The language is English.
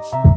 Bye.